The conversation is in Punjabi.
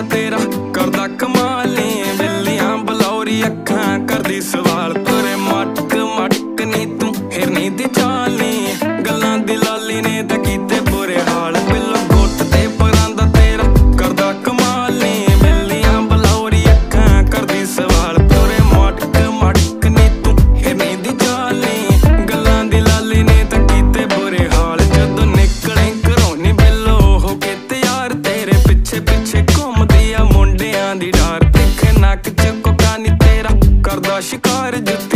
ਦਾ ਤੇਰਾ ਕਰਦਾ ਕਮਾਲ ਏ। ਬਿੱਲੀਆਂ ਬਲੌਰੀ ਅੱਖਾਂ ਕਰਦੀ ਸਵਾਲ। ਤੁਰੇ ਮਟਕ ਮਟਕ ਨੀ ਤੂੰ ਹਿਰਨੀ ਦੀ ਚਾਲ ਗੱਲਾਂ ਦੀ ਲਾਲੀ ਨੇ ਤਾਂ ਕੀਤੇ ਬੁਰੇ ਹਾਲ। ਬਿੱਲੋ ਗੁੱਟ ਤੇ ਪਰਾਂ ਦਾ ਤੇਰਾ ਕਰਦਾ ਕਮਾਲ ਨੀ ਬਿੱਲੀਆਂ ਬਲੌਰੀ ਅੱਖਾਂ ਕਰਦੀ ਸਵਾਲ। ਤੁਰੇ ਮਟਕ ਮਟਕ ਨੀ ਤੂੰ ਹਿਰਨੀ ਦੀ ਚਾਲੀ ਗੱਲਾਂ ਦੀ ਲਾਲੀ ਨੇ ਤਾਂ ਕੀਤੇ ਬੁਰੇ ਹਾਲ। ਜਦੋਂ ਨਿਕਲੇ ਘਰੋਂ ਨੀ ਬਿੱਲੋ ਹੋ ਕੇ ਤੇ ਯਾਰ ਤੇਰੇ ਪਿੱਛੇ ਪਿੱਛੇ ਬਲੈਕ ਚ ਕੋਕਾ ਨੀ ਤੇਰਾ ਕਰਦਾ ਸ਼ਿਕਾਰ ਜਿੱਤ